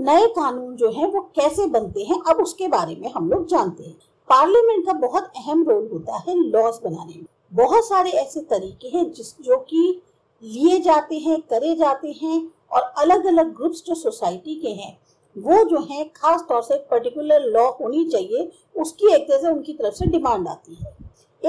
नए कानून जो है, वो कैसे बनते हैं, अब उसके बारे में हम लोग जानते हैं। पार्लियामेंट का बहुत अहम रोल होता है लॉज बनाने में। बहुत सारे ऐसे तरीके हैं जिस, जो कि लिए जाते हैं, करे जाते हैं, और अलग अलग ग्रुप्स जो सोसाइटी के हैं, वो जो है, खास तौर से पर्टिकुलर लॉ होनी चाहिए, उसकी एक तरह से उनकी तरफ़ से डिमांड आती है।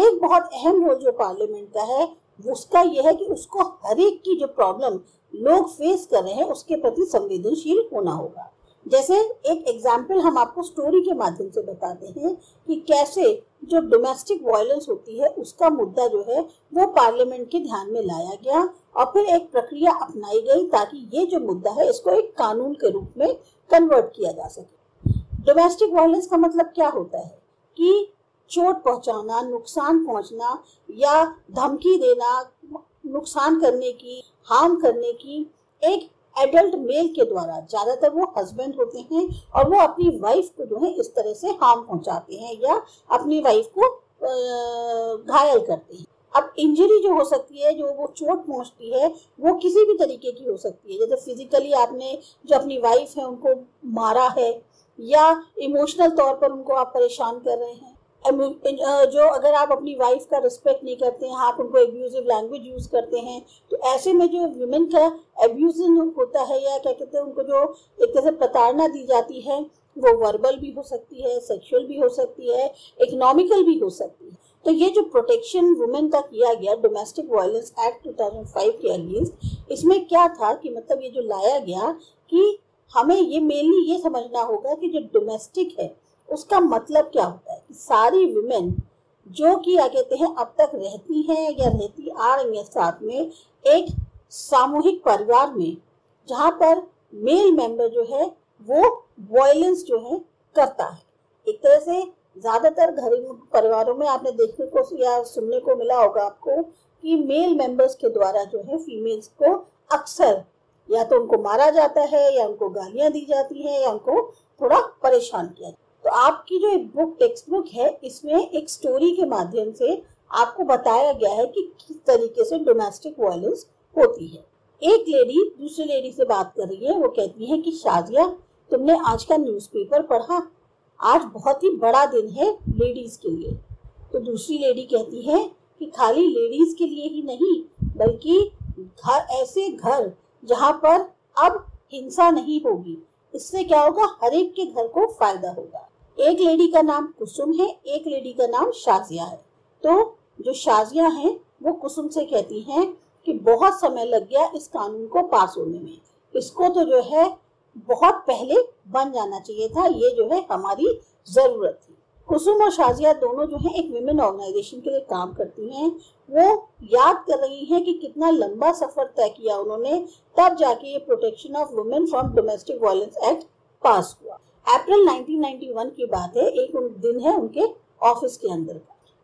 एक बहुत अहम रोल जो पार्लियामेंट का है, उसका यह है कि उसको हर एक की जो प्रॉब्लम लोग फेस कर रहे हैं, उसके प्रति संवेदनशील होना होगा। जैसे एक एग्ज़ाम्पल हम आपको स्टोरी के माध्यम से बताते हैं कि कैसे जो डोमेस्टिक वायलेंस होती है, उसका मुद्दा जो है, वो पार्लियामेंट के ध्यान में लाया गया और फिर एक प्रक्रिया अपनाई गई ताकि ये जो मुद्दा है, इसको एक कानून के रूप में कन्वर्ट किया जा सके। डोमेस्टिक वायलेंस का मतलब क्या होता है? कि चोट पहुंचाना, नुकसान पहुँचना या धमकी देना, नुकसान करने की हार्म करने की एक एडल्ट मेल के द्वारा। ज़्यादातर वो हस्बैंड होते हैं और वो अपनी वाइफ को जो है इस तरह से हार्म पहुंचाते हैं या अपनी वाइफ को घायल करते हैं। अब इंजरी जो हो सकती है, जो वो चोट पहुँचती है, वो किसी भी तरीके की हो सकती है। जैसे फिजिकली आपने जो अपनी वाइफ है, उनको मारा है या इमोशनल तौर पर उनको आप परेशान कर रहे हैं जो अगर आप अपनी वाइफ का रिस्पेक्ट नहीं करते हैं, आप उनको एब्यूजिव लैंग्वेज यूज़ करते हैं तो ऐसे में जो वुमेन का एब्यूज होता है या क्या कहते हैं, उनको जो एक तरह से प्रताड़ना दी जाती है, वो वर्बल भी हो सकती है सेक्सुअल भी हो सकती है इकोनॉमिकल भी हो सकती है। तो ये जो प्रोटेक्शन वुमेन का किया गया डोमेस्टिक वायलेंस एक्ट 2005 के अगेंस्ट इसमें क्या था कि मतलब ये जो लाया गया कि हमें ये मेनली ये समझना होगा कि जो डोमेस्टिक है उसका मतलब क्या होता है सारी वुमेन जो कि क्या कहते हैं, अब तक रहती हैं या रहती आ रही हैं साथ में, एक सामूहिक परिवार में, जहाँ पर मेल मेंबर जो है, वो वायलेंस जो है, करता है। एक तरह से ज़्यादातर घरेलू परिवारों में आपने देखने को या सुनने को मिला होगा आपको कि मेल मेंबर्स के द्वारा जो है फीमेल्स को अक्सर या तो उनको मारा जाता है, या उनको गालियाँ दी जाती हैं, या उनको थोड़ा परेशान किया आपकी जो बुक टेक्स्ट बुक है, इसमें एक स्टोरी के माध्यम से आपको बताया गया है कि किस तरीके से डोमेस्टिक वायलेंस होती है। एक लेडी दूसरी लेडी से बात कर रही है, वो कहती है कि, शाजिया, तुमने आज का न्यूज़पेपर पढ़ा? आज बहुत ही बड़ा दिन है लेडीज़ के लिए। तो दूसरी लेडी कहती है कि, खाली लेडीज़ के लिए ही नहीं, बल्कि घर, ऐसे घर जहाँ पर अब हिंसा नहीं होगी। इससे क्या होगा? हर एक के घर को फ़ायदा होगा। एक लेडी का नाम कुसुम है, एक लेडी का नाम शाजिया है। तो जो शाजिया है, वो कुसुम से कहती हैं कि बहुत समय लग गया इस कानून को पास होने में। इसको तो जो है, बहुत पहले बन जाना चाहिए था, ये जो है हमारी ज़रूरत थी। कुसुम और शाजिया दोनों जो है एक विमेन ऑर्गेनाइजेशन के लिए काम करती हैं। वो याद कर रही हैं कि कितना लंबा सफ़र तय किया उन्होंने, तब जाके ये protection of women from domestic violence act पास हुआ। अप्रैल 1991 की बात है, एक दिन है उनके ऑफ़िस के अंदर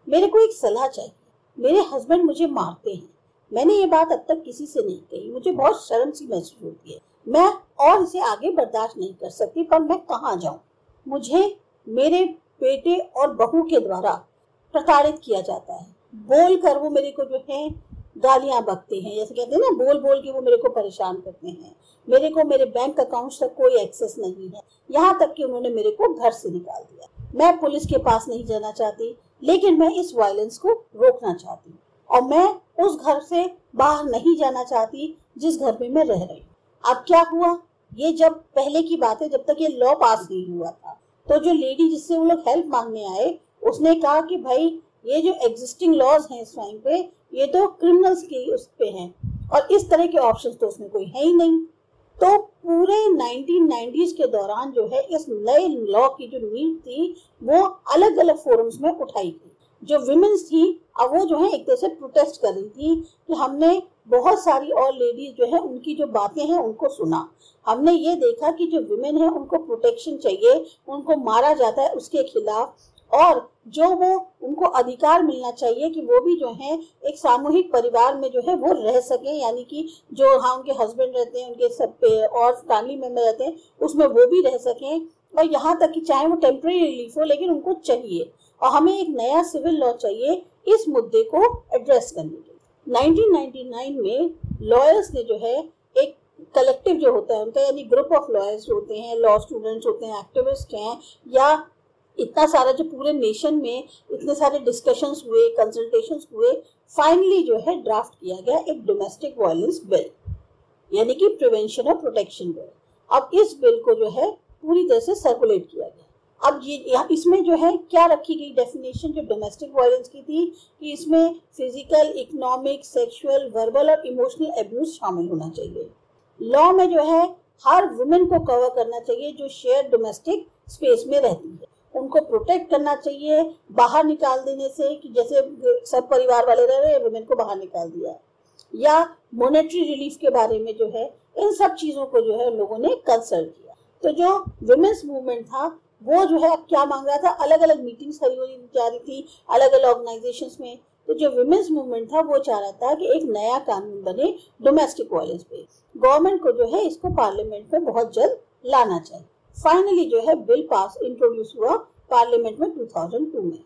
मेरे को एक सलाह चाहिए। मेरे हस्बैंड मुझे मारते हैं। मैंने ये बात अब तक किसी से नहीं कही। मुझे बहुत शर्म सी महसूस होती है। मैं और इसे आगे बर्दाश्त नहीं कर सकती, पर मैं कहाँ जाऊँ? मुझे मेरे बेटे और बहू के द्वारा प्रताड़ित किया जाता है। बोल कर वो मेरे को जो है गालियाँ बकते हैं, जैसे कहते हैं ना, बोल बोल के वो मेरे को परेशान करते हैं। मेरे को मेरे बैंक अकाउंट तक कोई एक्सेस नहीं है। यहाँ तक कि उन्होंने मेरे को घर से निकाल दिया। मैं पुलिस के पास नहीं जाना चाहती, लेकिन मैं इस वायलेंस को रोकना चाहती और मैं उस घर से बाहर नहीं जाना चाहती, जिस घर में मैं रह रही हूँ। अब क्या हुआ? ये जब पहले की बात है जब तक ये लॉ पास नहीं हुआ था तो जो लेडी जिससे वो लोग हेल्प मांगने आए, उसने कहा कि भाई ये जो एग्जिस्टिंग लॉज हैं इस टाइम पे, ये तो क्रिमिनल्स की उस पे हैं। और इस तरह के ऑप्शन तो उसमें कोई है ही नहीं। तो पूरे 1990s के दौरान जो है, इस नए लॉ की जो नीड थी, वो अलग अलग फोरम्स में उठाई थी जो विमेन्स थी, अब वो जो है एक तरह से प्रोटेस्ट कर रही थी कि हमने बहुत सारी और लेडीज़ जो है, उनकी जो बातें हैं, उनको सुना। हमने ये देखा कि जो विमेन है, उनको प्रोटेक्शन चाहिए, उनको मारा जाता है उसके खिलाफ। और जो वो उनको अधिकार मिलना चाहिए कि वो भी जो है, एक सामूहिक परिवार में जो है, वो रह सके, यानी कि जो हाँ उनके हस्बैंड रहते हैं, उनके सब पे और फैमिली मेंबर रहते हैं, उसमें वो भी रह सकें। और यहाँ तक कि चाहे वो टेम्प्रेरी रिलीफ हो, लेकिन उनको चाहिए। और हमें एक नया सिविल लॉ चाहिए इस मुद्दे को एड्रेस करने के लिए। 1999 में लॉयर्स ने जो है, एक कलेक्टिव जो होता है उनका, यानी ग्रुप ऑफ़ लॉयर्स होते हैं लॉ स्टूडेंट्स होते हैं एक्टिविस्ट हैं, या इतना सारा जो पूरे नेशन में इतने सारे डिस्कशंस हुए कंसल्टेशंस हुए फाइनली जो है ड्राफ्ट किया गया एक डोमेस्टिक वायलेंस बिल यानी कि प्रिवेंशन और प्रोटेक्शन बिल अब इस बिल को जो है पूरी तरह से सर्कुलेट किया गया। अब ये इसमें जो है क्या रखी गई डेफिनेशन जो डोमेस्टिक वायलेंस की थी कि इसमें फ़िज़िकल इकोनॉमिक सेक्सुअल वर्बल और इमोशनल एब्यूज शामिल होना चाहिए। लॉ में जो है हर वुमेन को कवर करना चाहिए जो शेयर डोमेस्टिक स्पेस में रहती है। उनको प्रोटेक्ट करना चाहिए, बाहर निकाल देने से कि जैसे सब परिवार वाले रह रहे वुमेन को बाहर निकाल दिया या मोनेटरी रिलीफ के बारे में जो है, इन सब चीज़ों को जो है लोगों ने कंसल्ट किया। तो जो वुमेन्स मूवमेंट था, वो जो है अब क्या मांग रहा था? अलग अलग मीटिंग्स हरी हो जा रही थी अलग अलग ऑर्गेनाइजेशन में। तो जो वुमेन्स मूवमेंट था, वो चाह रहा था कि एक नया कानून बने डोमेस्टिक वायलेंस पे। गवर्नमेंट को जो है, इसको पार्लियामेंट में बहुत जल्द लाना चाहिए। फाइनली जो है बिल पास इंट्रोड्यूस हुआ पार्लियामेंट में 2002 में।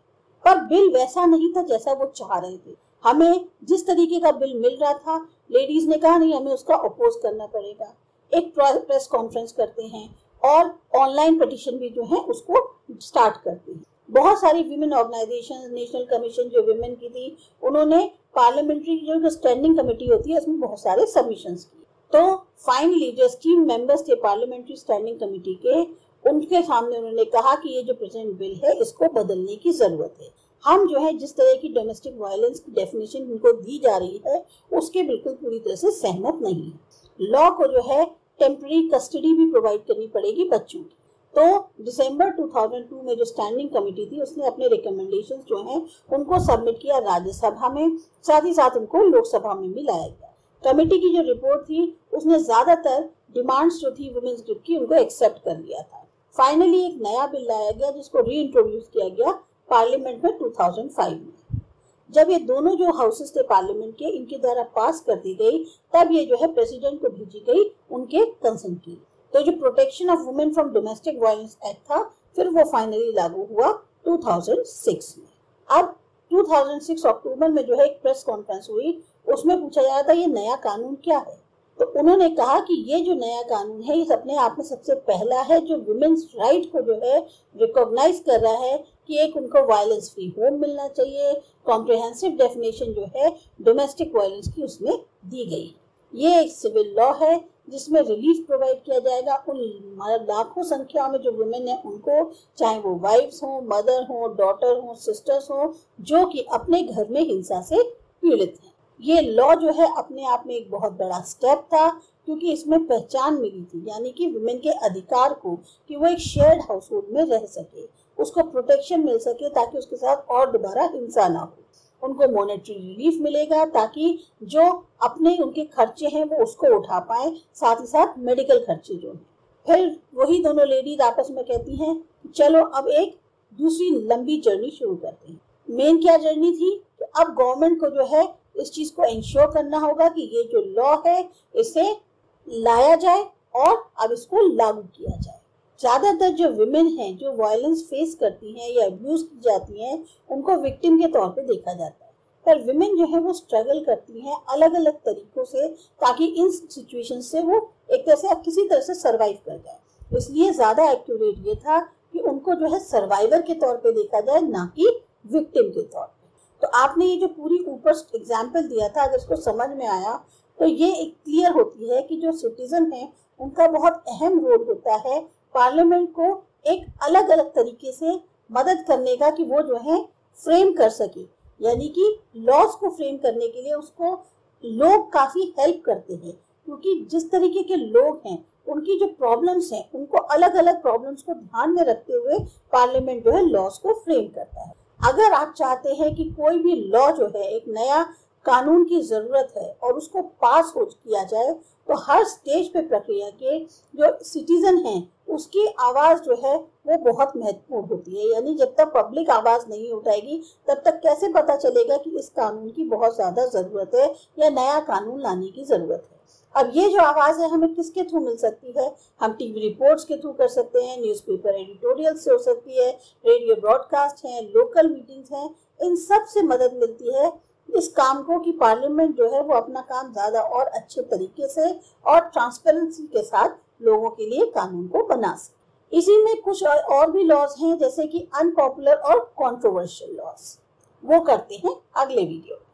पर बिल वैसा नहीं था जैसा वो चाह रहे थे। हमें जिस तरीके का बिल मिल रहा था लेडीज़ ने कहा, नहीं, हमें उसका अपोज करना पड़ेगा। एक प्रेस कॉन्फ्रेंस करते हैं और ऑनलाइन पटिशन भी जो है, उसको स्टार्ट करते हैं। बहुत सारी विमेन ऑर्गेनाइजेशन नेशनल कमीशन जो विमेन की थी, उन्होंने पार्लियामेंट्री जो स्टैंडिंग कमेटी होती है, उसमें बहुत सारे सबमिशन किए। तो फाइनली जो स्टीम मेंबर्स थे पार्लियामेंट्री स्टैंडिंग कमेटी के, उनके सामने उन्होंने कहा कि ये जो प्रेजेंट बिल है, इसको बदलने की ज़रूरत है। हम जो है, जिस तरह की डोमेस्टिक वायलेंस की डेफिनेशन इनको दी जा रही है, उसके बिल्कुल पूरी तरह से सहमत नहीं है। लॉ को जो है टेम्प्रेरी कस्टडी भी प्रोवाइड करनी पड़ेगी बच्चों की। तो दिसंबर 2002 में जो स्टैंडिंग कमेटी थी, उसने अपने रिकमेंडेशन जो हैं, उनको सबमिट किया राज्यसभा में, साथ ही साथ उनको लोकसभा में भी लाया गया। कमेटी की जो रिपोर्ट थी, उसने ज़्यादातर डिमांड्स जो थी वुमेन्स ग्रुप की, उनको एक्सेप्ट कर लिया था। फाइनली एक नया बिल लाया गया, जिसको री इंट्रोड्यूस किया गया पार्लियामेंट में 2005 में। जब ये दोनों जो हाउसेस थे पार्लियामेंट के, इनके द्वारा पास कर दी गई, तब ये जो है प्रेसिडेंट को भेजी गई, उनके कंसेंट की तो जो protection of women from domestic violence act था, फिर वो फाइनली लागू हुआ 2006 में। अब 2006 अक्टूबर में जो है एक प्रेस कॉन्फ्रेंस हुई उसमें पूछा जा रहा था ये नया कानून क्या है? तो उन्होंने कहा कि ये जो नया कानून है इस अपने आप में सबसे पहला है जो वुमेन्स राइट को जो है रिकॉग्नाइज कर रहा है कि एक उनको वायलेंस फ्री होम मिलना चाहिए। कॉम्प्रिहेंसिव डेफिनेशन जो है डोमेस्टिक वायलेंस की उसमें दी गई। ये एक सिविल लॉ है, जिसमें रिलीफ प्रोवाइड किया जाएगा। उन लाखों संख्या में जो वुमेन है, उनको चाहे वो वाइफ्स हो मदर हो डॉटर हो सिस्टर्स हो, जो कि अपने घर में हिंसा से पीड़ित हैं। ये लॉ जो है, अपने आप में एक बहुत बड़ा स्टेप था, क्योंकि इसमें पहचान मिली थी, यानी कि वुमेन के अधिकार को, कि वो एक शेयर्ड हाउस होल्ड में रह सके, उसको प्रोटेक्शन मिल सके, ताकि उसके साथ और दोबारा हिंसा ना हो। उनको मॉनेटरी रिलीफ मिलेगा, ताकि जो अपने उनके खर्चे हैं, वो उसको उठा पाए, साथ ही साथ मेडिकल खर्चे जो हैं। फिर वही दोनों लेडीज़ आपस में कहती हैं, चलो, अब एक दूसरी लंबी जर्नी शुरू करते हैं। मेन क्या जर्नी थी? कि अब गवर्नमेंट को जो है इस चीज़ को इंश्योर करना होगा कि ये जो लॉ है, इसे लाया जाए और अब इसको लागू किया जाए। ज़्यादातर जो विमेन हैं, जो वायलेंस फेस करती हैं या अब्यूज की जाती हैं, उनको विक्टिम के तौर पे देखा जाता है। पर विमेन जो है, वो स्ट्रगल करती हैं अलग अलग तरीकों से ताकि इन सिचुएशन से वो एक तरह से किसी तरह से सरवाइव कर जाए। इसलिए ज़्यादा एक्यूरेट ये था कि उनको जो है सर्वाइवर के तौर पे देखा जाए, ना कि विक्टिम के तौर पे। तो आपने ये जो पूरी ऊपर एग्ज़ाम्पल दिया था, अगर इसको समझ में आया तो ये एक क्लियर होती है कि जो सिटीजन है, उनका बहुत अहम रोल होता है पार्लियामेंट को एक अलग अलग तरीके से मदद करने का कि वो जो है फ्रेम कर सके। यानी कि लॉस को फ्रेम करने के लिए उसको लोग काफ़ी हेल्प करते हैं। क्योंकि जिस तरीके के लोग हैं, उनकी जो प्रॉब्लम्स हैं, उनको अलग अलग प्रॉब्लम्स को ध्यान में रखते हुए पार्लियामेंट जो है लॉस को फ्रेम करता है। अगर आप चाहते हैं कि कोई भी लॉ जो है, एक नया कानून की ज़रूरत है और उसको पास हो किया जाए तो हर स्टेज पे प्रक्रिया के जो सिटीजन हैं, उसकी आवाज़ जो है, वो बहुत महत्वपूर्ण होती है। यानी जब तक पब्लिक आवाज़ नहीं उठाएगी, तब तक कैसे पता चलेगा कि इस कानून की बहुत ज़्यादा ज़रूरत है या नया कानून लाने की ज़रूरत है? अब ये जो आवाज़ है, हमें किसके थ्रू मिल सकती है? हम टीवी रिपोर्ट्स के थ्रू कर सकते हैं न्यूज़पेपर एडिटोरियल से हो सकती है रेडियो ब्रॉडकास्ट है लोकल मीटिंग्स हैं, इन सबसे मदद मिलती है। इस काम को कि पार्लियामेंट जो है, वो अपना काम ज़्यादा और अच्छे तरीके से और ट्रांसपेरेंसी के साथ लोगों के लिए कानून को बना सके। इसी में कुछ और भी लॉज हैं, जैसे कि अनपॉपुलर और कंट्रोवर्शियल लॉज वो करते हैं अगले वीडियो में।